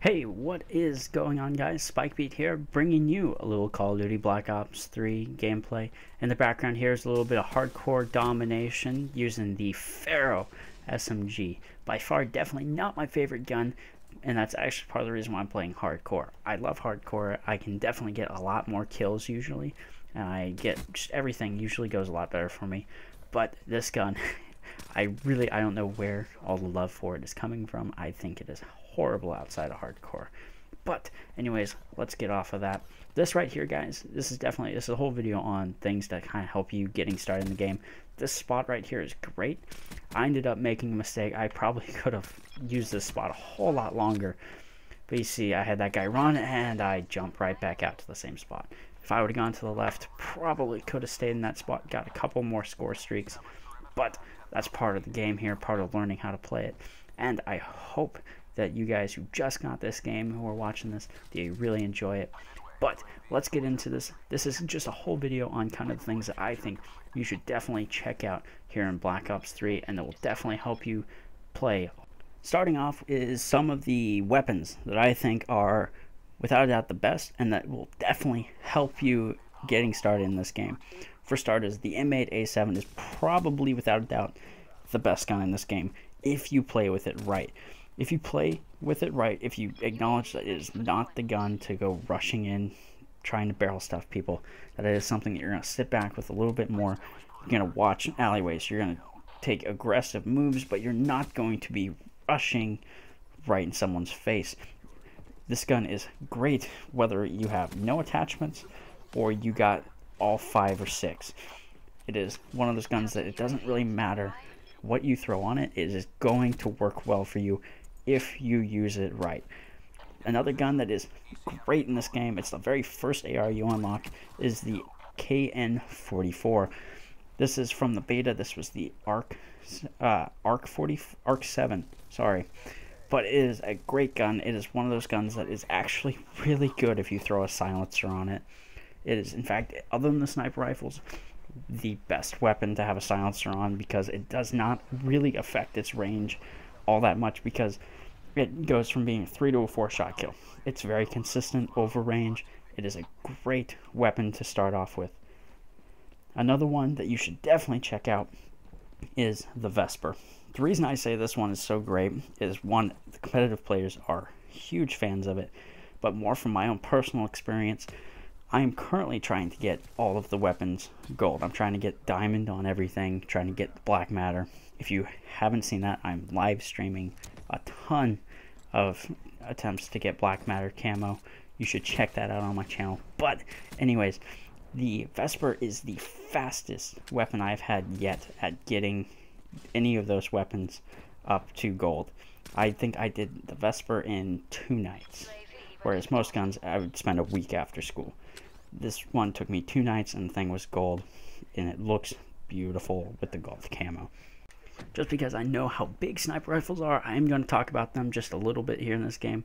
Hey, what is going on, guys? Spikebeat here, bringing you a little Call of Duty Black Ops 3 gameplay. In the background here is a little bit of hardcore domination using the Pharo SMG. By far, definitely not my favorite gun, and that's actually part of the reason why I'm playing hardcore. I love hardcore. I can definitely get a lot more kills usually, and I get just everything usually goes a lot better for me. But this gun, I really I don't know where all the love for it is coming from. I think it is horrible outside of hardcore. But anyways, let's get off of that. This right here, guys, this is definitely this is a whole video on things that kind of help you getting started in the game. This spot right here is great. I ended up making a mistake. I probably could have used this spot a whole lot longer. But you see, I had that guy run and I jump right back out to the same spot. If I would have gone to the left, probably could have stayed in that spot, got a couple more score streaks. But that's part of the game here, part of learning how to play it. And I hope that you guys who just got this game, who are watching this, that you really enjoy it. But let's get into this. This is just a whole video on kind of things that I think you should definitely check out here in Black Ops 3 and that will definitely help you play. Starting off is some of the weapons that I think are without a doubt the best and that will definitely help you getting started in this game. For starters, the M8 A7 is probably without a doubt the best gun in this game if you play with it right if you play with it right, if you acknowledge that it is not the gun to go rushing in, trying to barrel stuff people, that it is something that you're going to sit back with a little bit more. You're going to watch alleyways. You're going to take aggressive moves, but you're not going to be rushing right in someone's face. This gun is great whether you have no attachments or you got all five or six. It is one of those guns that it doesn't really matter what you throw on it, it is going to work well for you if you use it right. Another gun that is great in this game, it's the very first AR you unlock, is the KN44. This is from the beta. This was the ARC uh, ARC 40 ARC 7. Sorry, but it is a great gun. It is one of those guns that is actually really good if you throw a silencer on it. It is, in fact, other than the sniper rifles, the best weapon to have a silencer on because it does not really affect its range all that much because it goes from being a three to a four shot kill. It's very consistent over range. It is a great weapon to start off with. Another one that you should definitely check out is the Vesper. The reason I say this one is so great is one, the competitive players are huge fans of it, but more from my own personal experience, I am currently trying to get all of the weapons gold. I'm trying to get diamond on everything, trying to get black matter. If you haven't seen that, I'm live streaming ton of attempts to get black matter camo. You should check that out on my channel. But anyways, the Vesper is the fastest weapon I've had yet at getting any of those weapons up to gold. I think I did the Vesper in two nights, whereas most guns I would spend a week after school. This one took me two nights and the thing was gold, and it looks beautiful with the gold camo. Just because I know how big sniper rifles are, I am going to talk about them just a little bit here in this game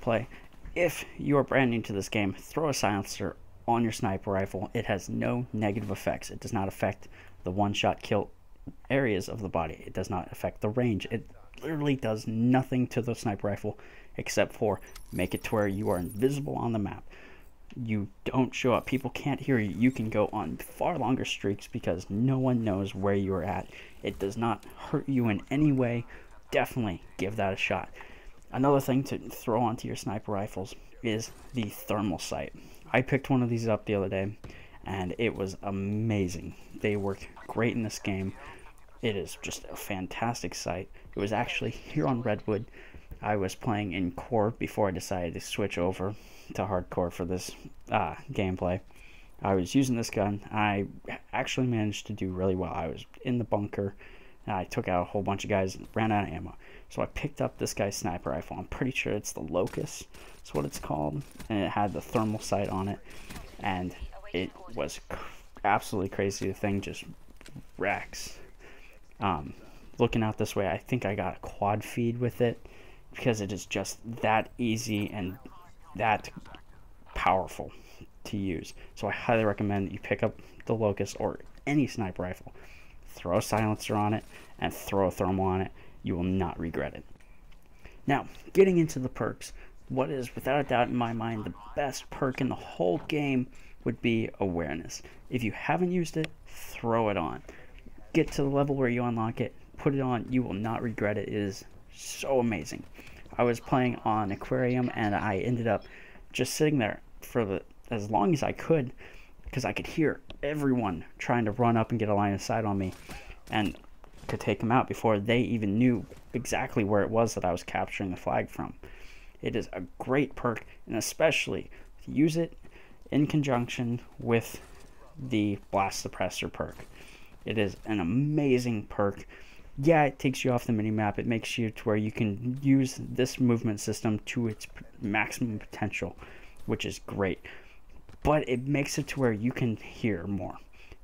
play. If you are brand new to this game, throw a silencer on your sniper rifle. It has no negative effects. It does not affect the one-shot kill areas of the body. It does not affect the range. It literally does nothing to the sniper rifle except for make it to where you are invisible on the map you don't show up, people can't hear you, you can go on far longer streaks because no one knows where you're at. It does not hurt you in any way. Definitely give that a shot. Another thing to throw onto your sniper rifles is the thermal sight. I picked one of these up the other day and it was amazing. They work great in this game. It is just a fantastic sight. It was actually here on Redwood. I was playing in core before I decided to switch over to hardcore for this uh, gameplay. I was using this gun. I actually managed to do really well. I was in the bunker. And I took out a whole bunch of guys and ran out of ammo. So I picked up this guy's sniper rifle. I'm pretty sure it's the Locust. That's what it's called. And it had the thermal sight on it. And it was absolutely crazy. The thing just wrecks. Um, looking out this way, I think I got a quad feed with it because it is just that easy and that powerful to use. So I highly recommend that you pick up the Locust or any sniper rifle, throw a silencer on it, and throw a thermal on it. You will not regret it. Now, getting into the perks, what is without a doubt in my mind the best perk in the whole game would be awareness. If you haven't used it, throw it on. Get to the level where you unlock it, put it on, you will not regret it. It is so amazing. I was playing on Aquarium and I ended up just sitting there for the as long as I could because I could hear everyone trying to run up and get a line of sight on me and to take them out before they even knew exactly where it was that I was capturing the flag from. It is a great perk and especially use it in conjunction with the blast suppressor perk. It is an amazing perk. Yeah, it takes you off the mini map. It makes you to where you can use this movement system to its maximum potential, which is great. But it makes it to where you can hear more.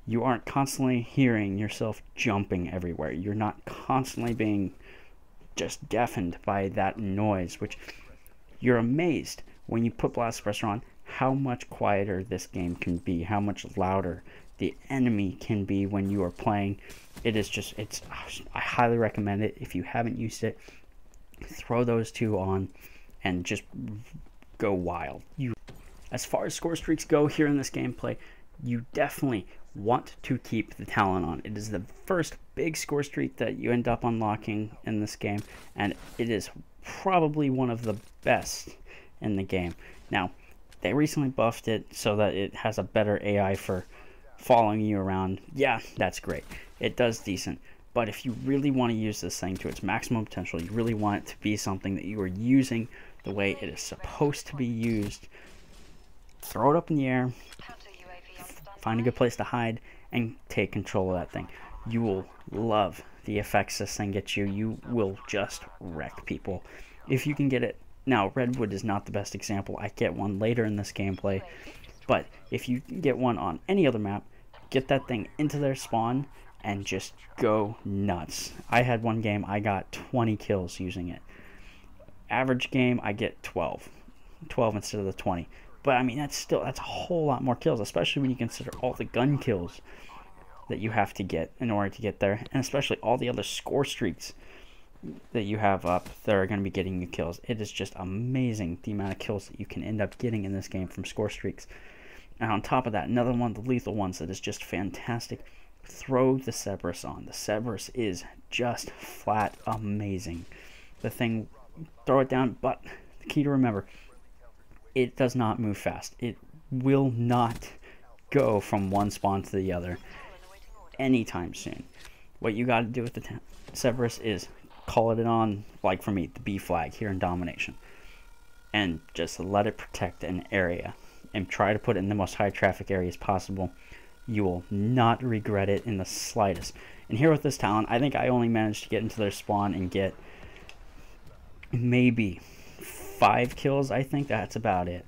You aren't constantly hearing yourself jumping everywhere. You're not constantly being just deafened by that noise, which you're amazed when you put blast suppressor on how much quieter this game can be, how much louder the enemy can be when you are playing. It is just, it's, I highly recommend it. If you haven't used it, throw those two on and just go wild. You, as far as score streaks go here in this gameplay, you definitely want to keep the Talon on. It is the first big score streak that you end up unlocking in this game, and it is probably one of the best in the game. Now, they recently buffed it so that it has a better AI for following you around. Yeah, that's great. It does decent. But if you really want to use this thing to its maximum potential, you really want it to be something that you are using the way it is supposed to be used, throw it up in the air, find a good place to hide, and take control of that thing. You will love the effects this thing gets you. You will just wreck people. If you can get it now, Redwood is not the best example. I get one later in this gameplay. But if you get one on any other map, get that thing into their spawn and just go nuts. I had one game, I got 20 kills using it. Average game, I get 12. 12 instead of the 20. But I mean, that's still, that's a whole lot more kills, especially when you consider all the gun kills that you have to get in order to get there, and especially all the other score streaks that you have up that are going to be getting you kills. It is just amazing the amount of kills that you can end up getting in this game from score streaks. And on top of that, another one of the lethal ones that is just fantastic. Throw the Cerberus on. The Cerberus is just flat amazing. The thing, throw it down, but the key to remember, it does not move fast. It will not go from one spawn to the other anytime soon. What you got to do with the Cerberus is call it on, like for me, the B flag here in Domination. And just let it protect an area. And try to put it in the most high traffic areas possible. You will not regret it in the slightest. And here with this Talon, I think I only managed to get into their spawn and get maybe five kills. I think that's about it.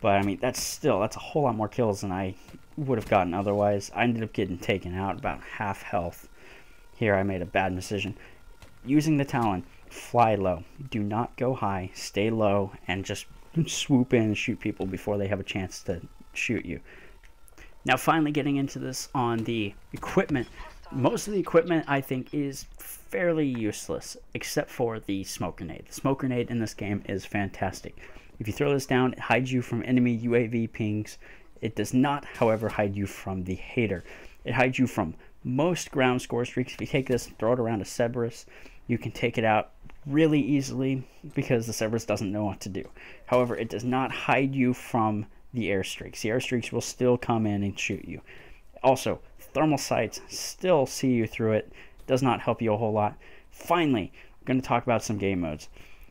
But I mean, that's still, that's a whole lot more kills than I would have gotten otherwise. I ended up getting taken out about half health. Here I made a bad decision using the Talon, fly low. Do not go high. Stay low and just swoop in and shoot people before they have a chance to shoot you. Now, finally, getting into this on the equipment. Most of the equipment I think is fairly useless, except for the smoke grenade. The smoke grenade in this game is fantastic. If you throw this down, it hides you from enemy UAV pings. It does not, however, hide you from the HATR. It hides you from most ground score streaks. If you take this, and throw it around a Cerberus, you can take it out really easily because the Cerberus doesn't know what to do. However, it does not hide you from the airstreaks. The airstreaks will still come in and shoot you. Also, thermal sights still see you through it. Does not help you a whole lot. Finally, we're going to talk about some game modes.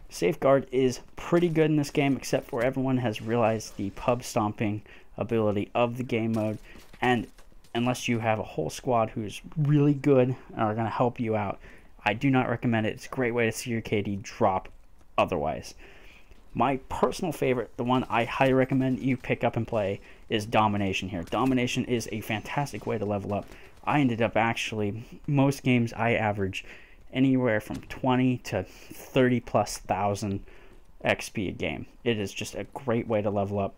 Safeguard is pretty good in this game, except for everyone has realized the pub stomping ability of the game mode. And unless you have a whole squad who's really good and are going to help you out, I do not recommend it. It's a great way to see your KD drop otherwise. My personal favorite, the one I highly recommend you pick up and play, is Domination here. Domination is a fantastic way to level up. I ended up actually, most games I average anywhere from 20 to 30 plus thousand XP a game. It is just a great way to level up.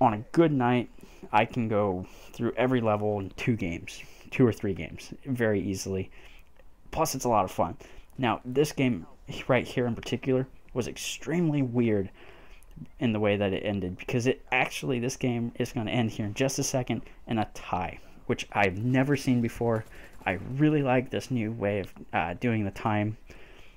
On a good night, I can go through every level in two games, two or three games, very easily. Plus, it's a lot of fun. Now, this game right here in particular was extremely weird in the way that it ended because it actually this game is going to end here in just a second in a tie, which I've never seen before. I really like this new way of uh, doing the time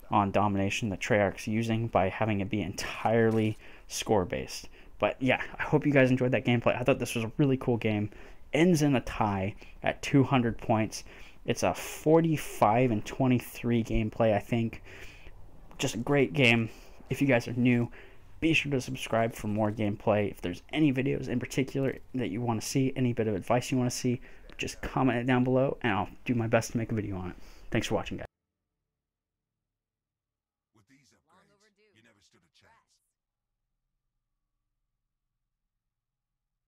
on domination that Treyarch's using by having it be entirely score based. But yeah, I hope you guys enjoyed that gameplay. I thought this was a really cool game. Ends in a tie at 200 points. It's a 45 and 23 gameplay, I think. Just a great game. If you guys are new, be sure to subscribe for more gameplay. If there's any videos in particular that you want to see, any bit of advice you want to see, just comment it down below and I'll do my best to make a video on it. Thanks for watching, guys.